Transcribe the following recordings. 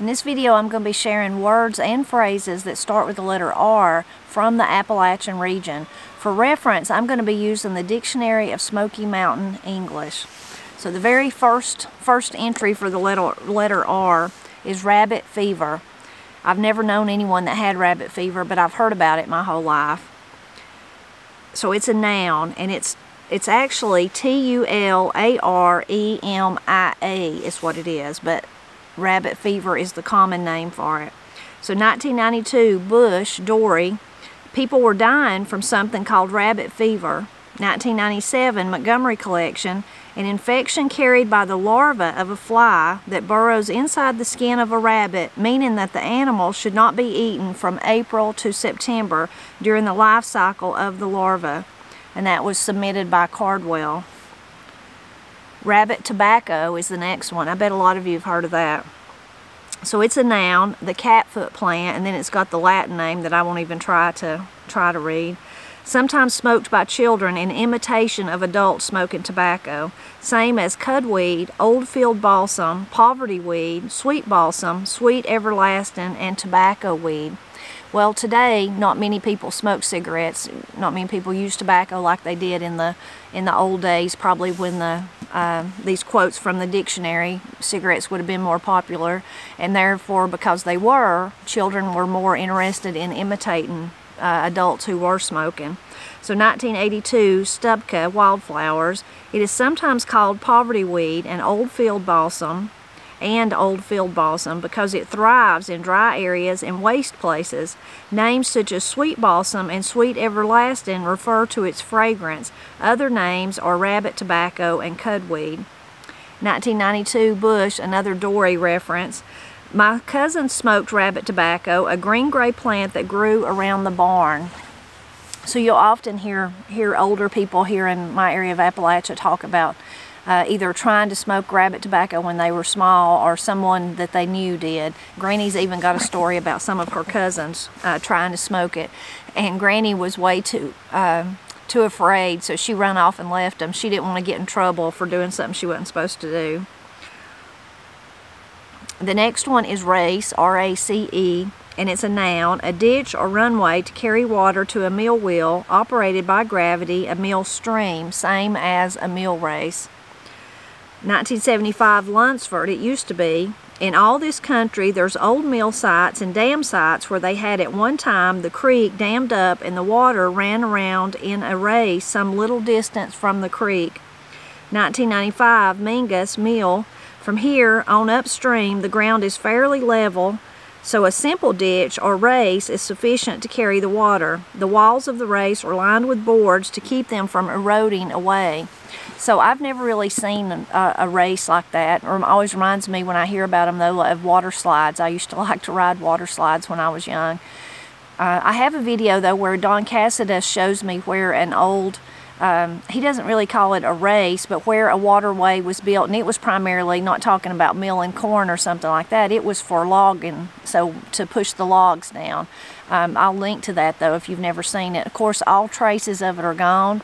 In this video I'm going to be sharing words and phrases that start with the letter R from the Appalachian region. For reference I'm going to be using the Dictionary of Smoky Mountain English. So the very first first entry for the letter, letter R is rabbit fever. I've never known anyone that had rabbit fever but I've heard about it my whole life. So it's a noun and it's it's actually T-U-L-A-R-E-M-I-A is what it is but rabbit fever is the common name for it. So 1992, Bush, Dorie, people were dying from something called rabbit fever. 1997, Montgomery collection, an infection carried by the larva of a fly that burrows inside the skin of a rabbit, meaning that the animal should not be eaten from April to September during the life cycle of the larva. And that was submitted by Cardwell. Rabbit tobacco is the next one. I bet a lot of you have heard of that. So it's a noun, the catfoot plant, and then it's got the Latin name that I won't even try to try to read. Sometimes smoked by children in imitation of adults smoking tobacco. Same as cudweed, old field balsam, poverty weed, sweet balsam, sweet everlasting, and tobacco weed. Well, today, not many people smoke cigarettes. Not many people use tobacco like they did in the in the old days. Probably when the uh, these quotes from the dictionary, cigarettes would have been more popular, and therefore, because they were, children were more interested in imitating uh, adults who were smoking. So 1982, Stupka wildflowers. It is sometimes called poverty weed and old field balsam and old field balsam because it thrives in dry areas and waste places. Names such as sweet balsam and sweet everlasting refer to its fragrance. Other names are rabbit tobacco and cudweed. 1992 Bush, another Dorie reference. My cousin smoked rabbit tobacco, a green-gray plant that grew around the barn. So you'll often hear, hear older people here in my area of Appalachia talk about uh, either trying to smoke rabbit tobacco when they were small or someone that they knew did. Granny's even got a story about some of her cousins uh, trying to smoke it. And Granny was way too, uh, too afraid, so she ran off and left them. She didn't want to get in trouble for doing something she wasn't supposed to do. The next one is race, R-A-C-E, and it's a noun, a ditch or runway to carry water to a mill wheel operated by gravity, a mill stream, same as a mill race. 1975 Lunsford, it used to be. In all this country, there's old mill sites and dam sites where they had at one time the creek dammed up and the water ran around in a race some little distance from the creek. 1995 Mingus Mill. From here on upstream, the ground is fairly level, so a simple ditch or race is sufficient to carry the water. The walls of the race are lined with boards to keep them from eroding away. So I've never really seen a, a, race like that. It always reminds me when I hear about them though of water slides. I used to like to ride water slides when I was young. Uh, I have a video though where Don Casada shows me where an old, um, he doesn't really call it a race, but where a waterway was built, and it was primarily not talking about milling corn or something like that. It was for logging, so to push the logs down. Um, I'll link to that though if you've never seen it. Of course, all traces of it are gone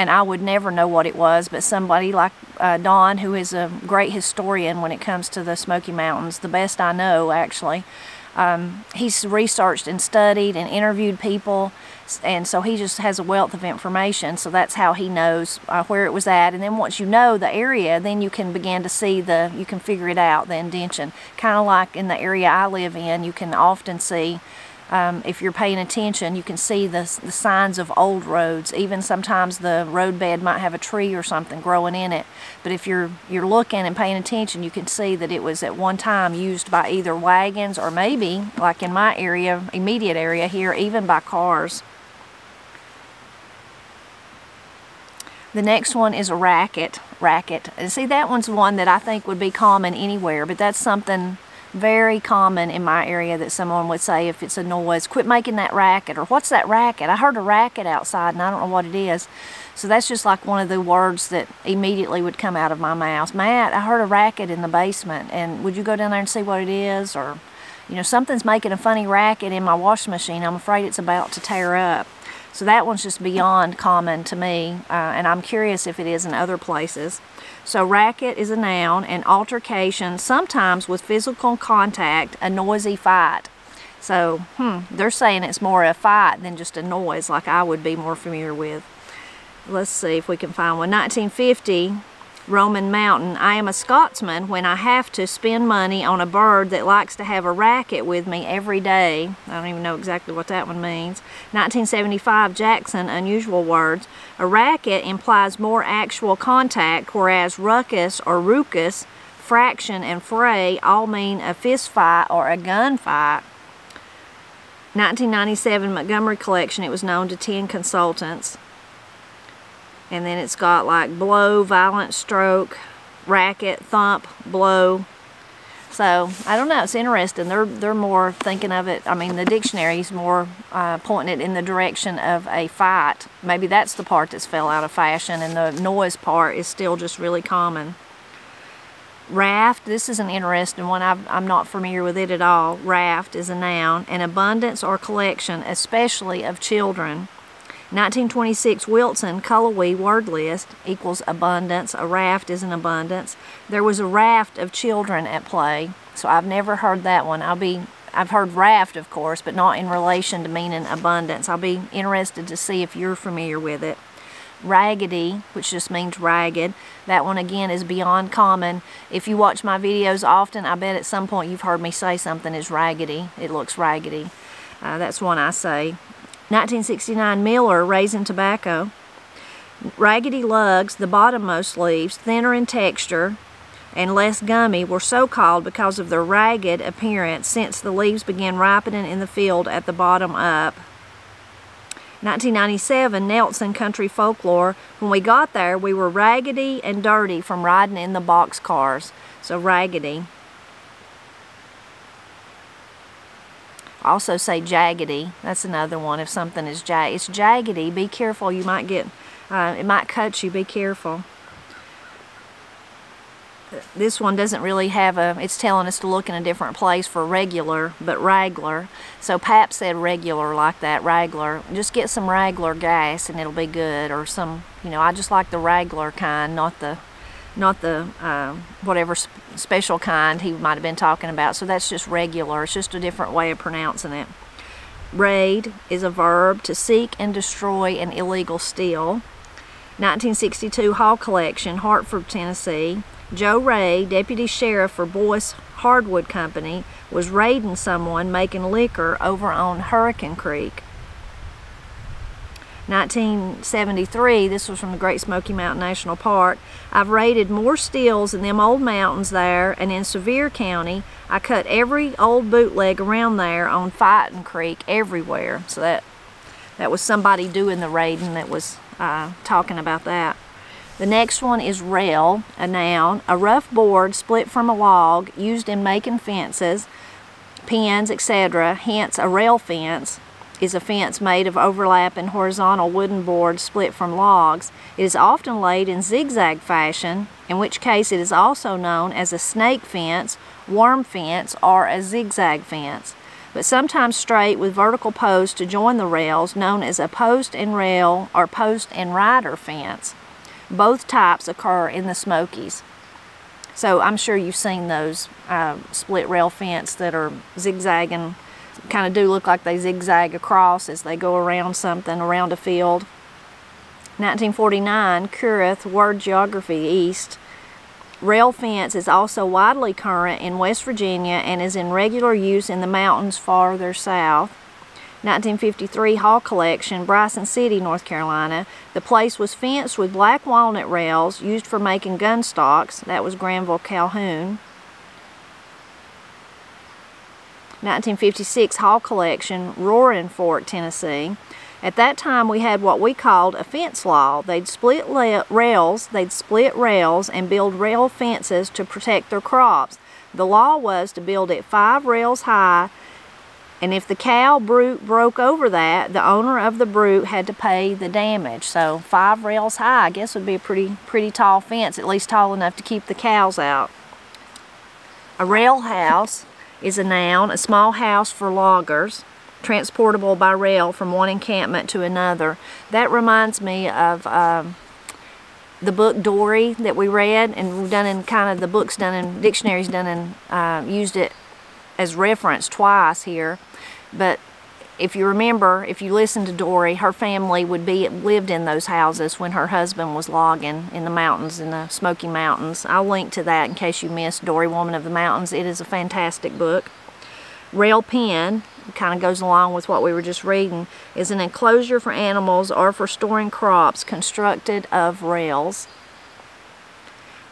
and I would never know what it was, but somebody like uh, Don, who is a great historian when it comes to the Smoky Mountains, the best I know actually, um, he's researched and studied and interviewed people, and so he just has a wealth of information. So that's how he knows uh, where it was at. And then once you know the area, then you can begin to see the, you can figure it out, the indention. Kind of like in the area I live in, you can often see um, if you're paying attention, you can see the, the signs of old roads. Even sometimes the roadbed might have a tree or something growing in it. But if you're, you're looking and paying attention, you can see that it was at one time used by either wagons or maybe, like in my area, immediate area here, even by cars. The next one is a racket. Racket. And see, that one's one that I think would be common anywhere, but that's something very common in my area that someone would say if it's a noise, quit making that racket, or what's that racket? I heard a racket outside and I don't know what it is. So that's just like one of the words that immediately would come out of my mouth. Matt, I heard a racket in the basement, and would you go down there and see what it is? Or, you know, something's making a funny racket in my washing machine. I'm afraid it's about to tear up. So that one's just beyond common to me, uh, and I'm curious if it is in other places. So racket is a noun and altercation, sometimes with physical contact, a noisy fight. So, hmm, they're saying it's more a fight than just a noise like I would be more familiar with. Let's see if we can find one. 1950, Roman Mountain. I am a Scotsman when I have to spend money on a bird that likes to have a racket with me every day. I don't even know exactly what that one means. 1975, Jackson, unusual words. A racket implies more actual contact, whereas ruckus or ruckus, fraction, and fray all mean a fist fight or a gunfight. 1997 Montgomery Collection, it was known to 10 consultants and then it's got like blow, violent stroke, racket, thump, blow. So I don't know. It's interesting. They're they're more thinking of it. I mean, the dictionary's more uh, pointing it in the direction of a fight. Maybe that's the part that's fell out of fashion, and the noise part is still just really common. Raft. This is an interesting one. i am not familiar with it at all. Raft is a noun. An abundance or collection, especially of children. 1926 Wilson Cullowhee word list equals abundance. A raft is an abundance. There was a raft of children at play, so I've never heard that one. I'll be I've heard raft, of course, but not in relation to meaning abundance. I'll be interested to see if you're familiar with it. Raggedy, which just means ragged. That one again is beyond common. If you watch my videos often, I bet at some point you've heard me say something is raggedy. It looks raggedy. Uh, that's one I say. 1969 Miller Raisin Tobacco. Raggedy lugs, the bottommost leaves, thinner in texture and less gummy, were so called because of their ragged appearance since the leaves began ripening in the field at the bottom up. 1997 Nelson Country Folklore. When we got there, we were raggedy and dirty from riding in the box cars. So raggedy. Also say jaggedy. That's another one if something is jag. It's jaggedy. Be careful. You might get, uh, it might cut you. Be careful. This one doesn't really have a, it's telling us to look in a different place for regular, but ragler. So Pap said regular like that, ragler. Just get some ragler gas and it'll be good. Or some, you know, I just like the ragler kind, not the not the uh, whatever sp special kind he might have been talking about. So that's just regular. It's just a different way of pronouncing it. Raid is a verb to seek and destroy an illegal steal. 1962 Hall Collection, Hartford, Tennessee. Joe Ray, deputy sheriff for Boyce Hardwood Company, was raiding someone making liquor over on Hurricane Creek. 1973, this was from the Great Smoky Mountain National Park, I've raided more stills in them old mountains there, and in Sevier County, I cut every old bootleg around there on Fighting Creek everywhere. So that that was somebody doing the raiding that was uh, talking about that. The next one is rail, a noun, a rough board split from a log used in making fences, pens, etc., hence a rail fence is a fence made of overlapping horizontal wooden boards split from logs. It is often laid in zigzag fashion, in which case it is also known as a snake fence, worm fence, or a zigzag fence, but sometimes straight with vertical posts to join the rails, known as a post and rail or post and rider fence. Both types occur in the Smokies. So I'm sure you've seen those uh, split rail fence that are zigzagging kind of do look like they zigzag across as they go around something, around a field. 1949, Kurath, Word Geography East. Rail fence is also widely current in West Virginia and is in regular use in the mountains farther south. 1953 Hall Collection, Bryson City, North Carolina. The place was fenced with black walnut rails used for making gun stocks. That was Granville Calhoun. 1956 Hall Collection, Roaring Fork, Tennessee. At that time, we had what we called a fence law. They'd split rails, they'd split rails and build rail fences to protect their crops. The law was to build it five rails high, and if the cow brute broke over that, the owner of the brute had to pay the damage. So five rails high, I guess would be a pretty, pretty tall fence, at least tall enough to keep the cows out. A rail house is a noun, a small house for loggers, transportable by rail from one encampment to another. That reminds me of um, the book Dorie that we read, and we've done in kind of the books done in dictionaries done in uh, used it as reference twice here. But if you remember, if you listen to Dorie, her family would be lived in those houses when her husband was logging in the mountains, in the Smoky Mountains. I'll link to that in case you missed Dorie Woman of the Mountains. It is a fantastic book. Rail pen, kind of goes along with what we were just reading, is an enclosure for animals or for storing crops constructed of rails.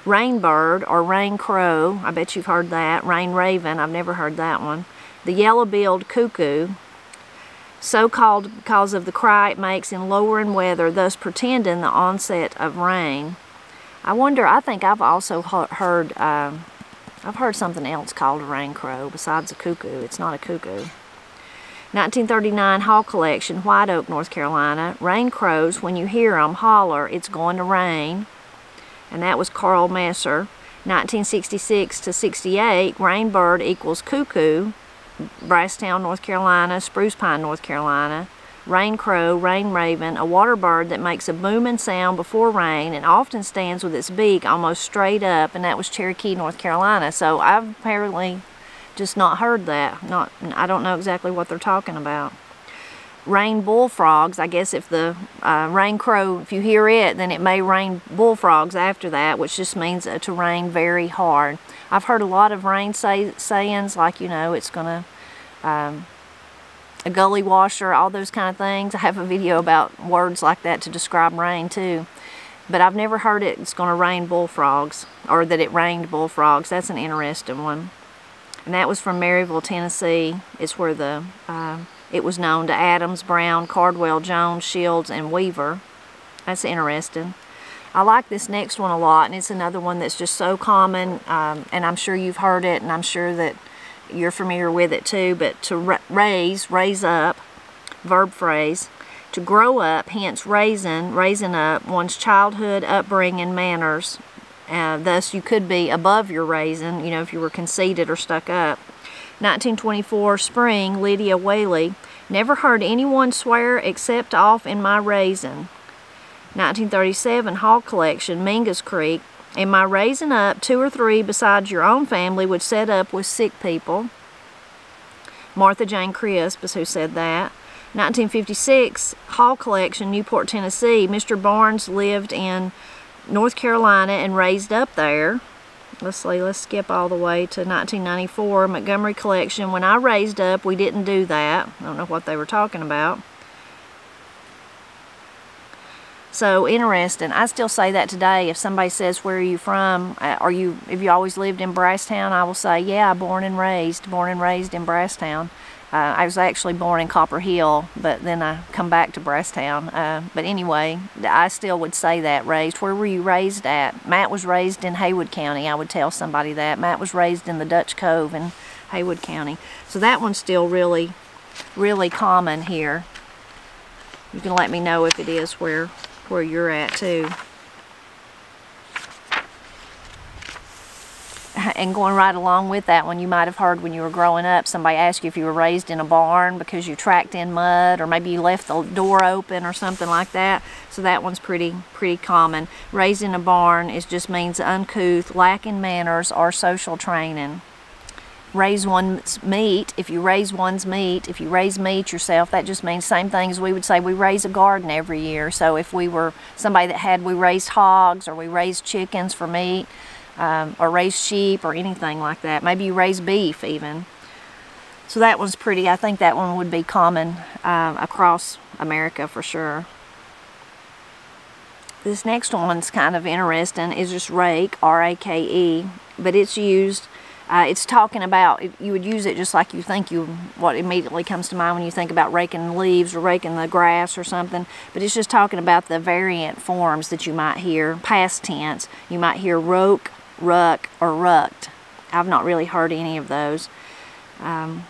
Rainbird or rain crow, I bet you've heard that. Rain raven, I've never heard that one. The yellow-billed cuckoo, so called because of the cry it makes in lowering weather, thus pretending the onset of rain. I wonder, I think I've also heard, uh, I've heard something else called a rain crow besides a cuckoo. It's not a cuckoo. 1939 Hall Collection, White Oak, North Carolina. Rain crows, when you hear them, holler, it's going to rain. And that was Carl Messer. 1966 to 68, rain bird equals cuckoo. Brasstown, North Carolina, Spruce Pine, North Carolina, rain crow, rain raven, a water bird that makes a booming sound before rain and often stands with its beak almost straight up, and that was Cherokee, North Carolina. So I've apparently just not heard that. Not, I don't know exactly what they're talking about. Rain bullfrogs, I guess if the uh, rain crow, if you hear it, then it may rain bullfrogs after that, which just means uh, to rain very hard. I've heard a lot of rain say sayings like, you know, it's going to, um, a gully washer, all those kind of things. I have a video about words like that to describe rain too. But I've never heard it, it's going to rain bullfrogs, or that it rained bullfrogs. That's an interesting one. And that was from Maryville, Tennessee. It's where the, uh, it was known to Adams, Brown, Cardwell, Jones, Shields, and Weaver. That's interesting. I like this next one a lot, and it's another one that's just so common, um, and I'm sure you've heard it, and I'm sure that you're familiar with it too, but to raise, raise up, verb phrase, to grow up, hence raising, raising up one's childhood, upbringing, manners. Uh, thus, you could be above your raising, you know, if you were conceited or stuck up. 1924 spring, Lydia Whaley. Never heard anyone swear except off in my raising. 1937 Hall Collection, Mingus Creek. In my raising up, two or three besides your own family would set up with sick people. Martha Jane Crisp is who said that. 1956 Hall Collection, Newport, Tennessee. Mr. Barnes lived in North Carolina and raised up there. Let's see, let's skip all the way to 1994 Montgomery Collection. When I raised up, we didn't do that. I don't know what they were talking about. So interesting. I still say that today. If somebody says, where are you from? Uh, are you, have you always lived in Brasstown? I will say, yeah, born and raised. Born and raised in Brasstown. Uh, I was actually born in Copper Hill, but then I come back to Brasstown. Uh, but anyway, I still would say that, raised. Where were you raised at? Matt was raised in Haywood County. I would tell somebody that. Matt was raised in the Dutch Cove in Haywood County. So that one's still really, really common here. You can let me know if it is where where you're at too. And going right along with that one, you might have heard when you were growing up, somebody asked you if you were raised in a barn because you tracked in mud or maybe you left the door open or something like that. So that one's pretty, pretty common. Raised in a barn is just means uncouth, lacking manners or social training raise one's meat, if you raise one's meat, if you raise meat yourself, that just means same thing as we would say we raise a garden every year. So if we were somebody that had, we raised hogs or we raised chickens for meat um, or raised sheep or anything like that. Maybe you raise beef even. So that one's pretty, I think that one would be common um, across America for sure. This next one's kind of interesting, is just rake, R-A-K-E, but it's used uh, it's talking about, you would use it just like you think you, what immediately comes to mind when you think about raking leaves or raking the grass or something. But it's just talking about the variant forms that you might hear, past tense. You might hear roke, ruck, or rucked. I've not really heard any of those. Um,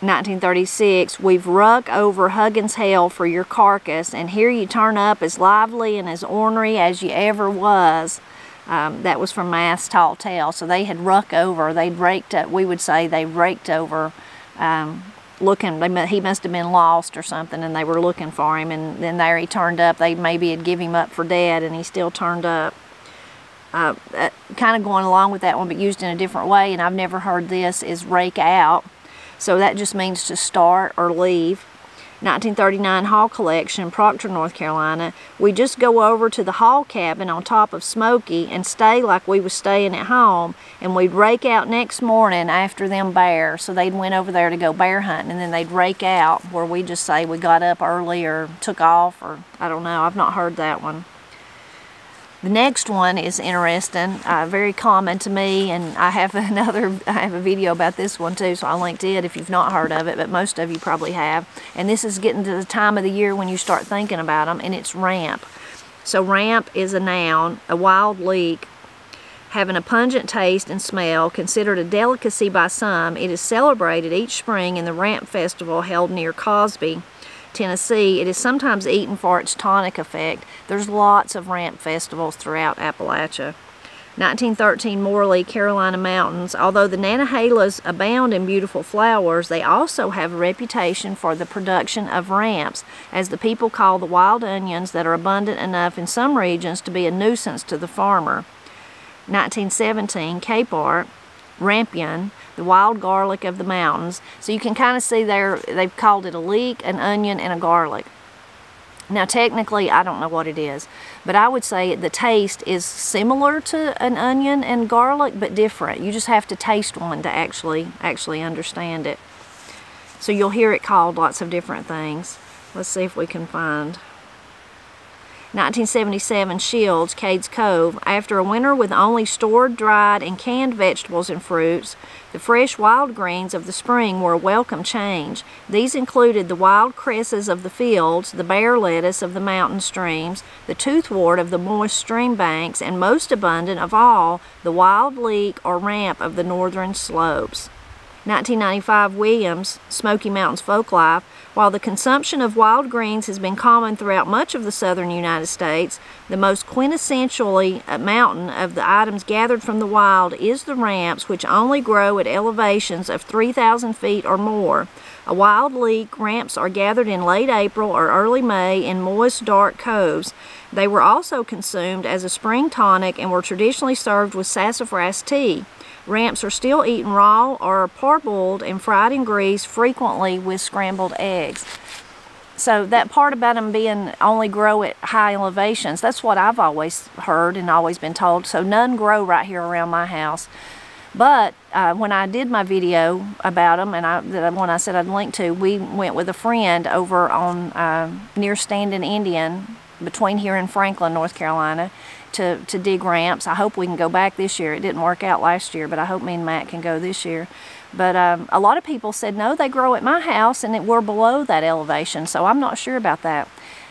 1936, we've ruck over Huggins Hell for your carcass, and here you turn up as lively and as ornery as you ever was. Um, that was from Mass Tall Tale. So they had ruck over, they'd raked, up, we would say they raked over um, looking. They he must have been lost or something, and they were looking for him. And then there he turned up. They maybe had give him up for dead, and he still turned up. Uh, kind of going along with that one, but used in a different way. And I've never heard this is rake out. So that just means to start or leave. 1939 Hall Collection, Proctor, North Carolina. We just go over to the Hall cabin on top of Smoky and stay like we was staying at home. And we'd rake out next morning after them bear. So they'd went over there to go bear hunting and then they'd rake out where we just say we got up early or took off or I don't know. I've not heard that one. The next one is interesting, uh, very common to me, and I have another, I have a video about this one too, so I'll link to it if you've not heard of it, but most of you probably have. And this is getting to the time of the year when you start thinking about them, and it's ramp. So ramp is a noun, a wild leek, having a pungent taste and smell, considered a delicacy by some. It is celebrated each spring in the Ramp Festival held near Cosby, Tennessee. It is sometimes eaten for its tonic effect. There's lots of ramp festivals throughout Appalachia. 1913 Morley, Carolina Mountains. Although the Nantahalas abound in beautiful flowers, they also have a reputation for the production of ramps, as the people call the wild onions that are abundant enough in some regions to be a nuisance to the farmer. 1917 Kephart, Rampion, the wild garlic of the mountains. So you can kind of see there, they've called it a leek, an onion, and a garlic. Now technically, I don't know what it is, but I would say the taste is similar to an onion and garlic, but different. You just have to taste one to actually, actually understand it. So you'll hear it called lots of different things. Let's see if we can find 1977 Shields, Cades Cove. After a winter with only stored, dried, and canned vegetables and fruits, the fresh wild greens of the spring were a welcome change. These included the wild cresses of the fields, the bear lettuce of the mountain streams, the toothwort of the moist stream banks, and most abundant of all, the wild leek or ramp of the northern slopes. 1995 Williams, Smoky Mountains Folklife. While the consumption of wild greens has been common throughout much of the southern United States, the most quintessentially mountain of the items gathered from the wild is the ramps, which only grow at elevations of 3,000 feet or more. A wild leek ramps are gathered in late April or early May in moist, dark coves. They were also consumed as a spring tonic and were traditionally served with sassafras tea. Ramps are still eaten raw or parboiled and fried in grease, frequently with scrambled eggs. So that part about them being only grow at high elevations, that's what I've always heard and always been told. So none grow right here around my house. But uh, when I did my video about them, and I, the one I said I'd link to, we went with a friend over on uh, near Standing Indian, between here and Franklin, North Carolina, to, to dig ramps. I hope we can go back this year. It didn't work out last year, but I hope me and Matt can go this year. But um, a lot of people said, no, they grow at my house and it, we're below that elevation, so I'm not sure about that.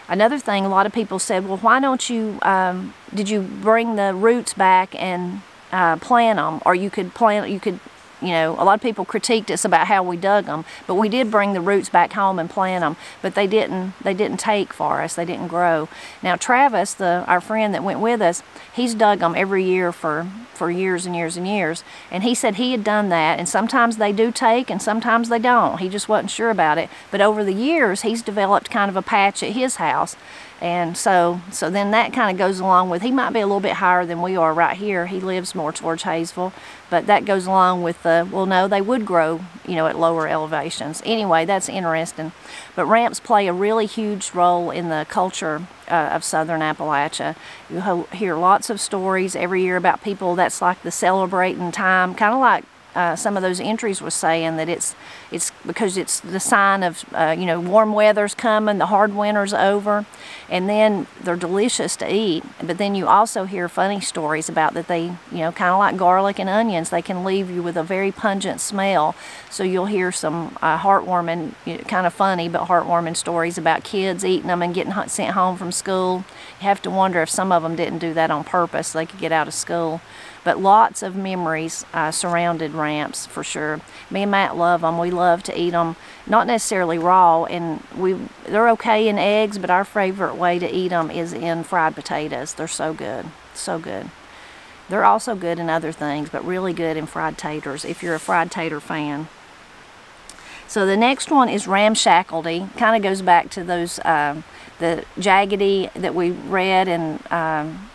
Another thing, a lot of people said, well, why don't you, um, did you bring the roots back and uh, plant them? Or you could plant, you could you know, a lot of people critiqued us about how we dug them, but we did bring the roots back home and plant them, but they didn't, they didn't take for us, they didn't grow. Now Travis, the, our friend that went with us, he's dug them every year for, for years and years and years, and he said he had done that, and sometimes they do take and sometimes they don't. He just wasn't sure about it, but over the years, he's developed kind of a patch at his house and so, so then that kind of goes along with, he might be a little bit higher than we are right here. He lives more towards Hayesville, but that goes along with the, well, no, they would grow, you know, at lower elevations. Anyway, that's interesting. But ramps play a really huge role in the culture uh, of southern Appalachia. You hear lots of stories every year about people, that's like the celebrating time, kind of like uh, some of those entries were saying that it's it's because it's the sign of uh, you know warm weather's coming, the hard winter's over, and then they're delicious to eat. But then you also hear funny stories about that they you know kind of like garlic and onions, they can leave you with a very pungent smell. So you'll hear some uh, heartwarming, you know, kind of funny but heartwarming stories about kids eating them and getting sent home from school. You have to wonder if some of them didn't do that on purpose. So they could get out of school. But lots of memories uh, surrounded ramps for sure. Me and Matt love them. We love to eat them, not necessarily raw, and we they're okay in eggs, but our favorite way to eat them is in fried potatoes. They're so good, so good. They're also good in other things, but really good in fried taters if you're a fried tater fan. So the next one is ramshackledy. Kind of goes back to those um, the jaggedy that we read and um,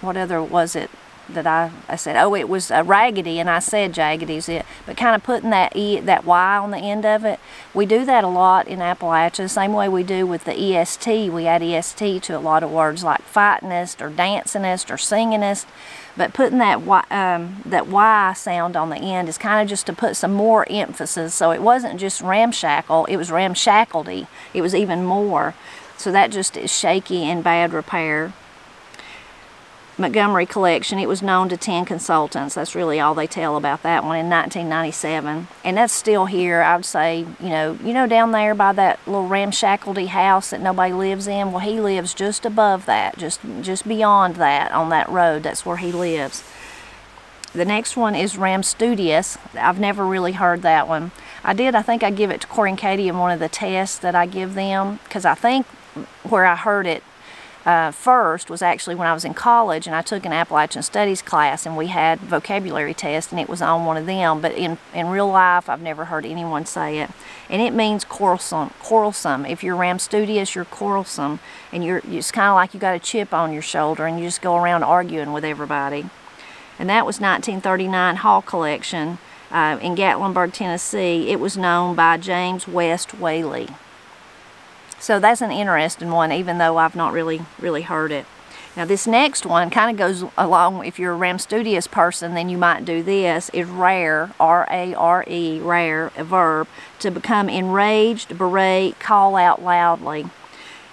what other was it that I, I said, oh, it was a raggedy, and I said jaggedy's it. But kind of putting that e, that y on the end of it, we do that a lot in Appalachia. The same way we do with the est. We add est to a lot of words like fightingest or dancingest or singingest. But putting that y, um, that y sound on the end is kind of just to put some more emphasis. So it wasn't just ramshackle; it was ramshackledy. It was even more. So that just is shaky and bad repair. Montgomery collection, it was known to 10 consultants. That's really all they tell about that one in 1997. And that's still here, I would say, you know, you know down there by that little ramshackledy house that nobody lives in? Well, he lives just above that, just, just beyond that on that road. That's where he lives. The next one is Ramstudious. I've never really heard that one. I did, I think I give it to Corey and Katie in one of the tests that I give them because I think where I heard it uh, first was actually when I was in college and I took an Appalachian Studies class and we had vocabulary tests and it was on one of them. But in, in real life, I've never heard anyone say it. And it means quarrelsome. quarrelsome. If you're ramstudious, you're quarrelsome. And you're it's kind of like you got a chip on your shoulder and you just go around arguing with everybody. And that was 1939 Hall Collection uh, in Gatlinburg, Tennessee. It was known by James West Whaley. So that's an interesting one, even though I've not really, really heard it. Now this next one kind of goes along, if you're a Ramstudious person, then you might do this, is rare, R-A-R-E, rare, a verb, to become enraged, berate, call out loudly.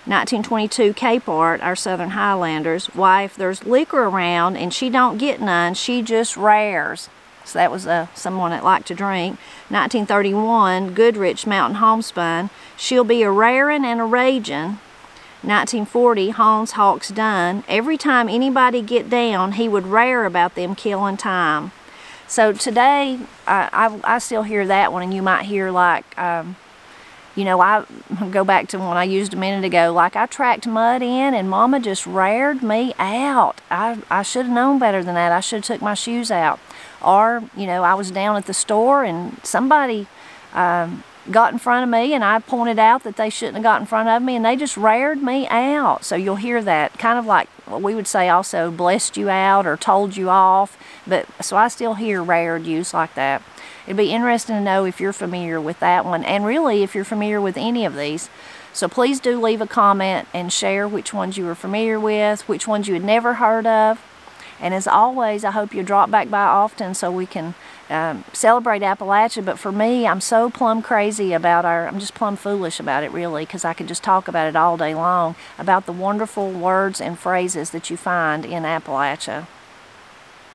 1922 Kephart, our Southern Highlanders, if there's liquor around and she don't get none, she just rares. So that was uh, someone that liked to drink. 1931, Goodrich Mountain Homespun. She'll be a rarin' and a ragin'. 1940, Haun Hawks Dunn. Every time anybody get down, he would rare about them killing time. So today, I, I, I, still hear that one, and you might hear like, um, you know, I go back to one I used a minute ago, like I tracked mud in and mama just rared me out. I, I should have known better than that. I should have took my shoes out. Or, you know, I was down at the store and somebody um, got in front of me and I pointed out that they shouldn't have got in front of me and they just rared me out. So you'll hear that kind of like we would say also blessed you out or told you off. But so I still hear rared use like that. It'd be interesting to know if you're familiar with that one and really if you're familiar with any of these. So please do leave a comment and share which ones you were familiar with, which ones you had never heard of. And as always, I hope you drop back by often so we can um, celebrate Appalachia. But for me, I'm so plumb crazy about our, I'm just plumb foolish about it really because I could just talk about it all day long about the wonderful words and phrases that you find in Appalachia.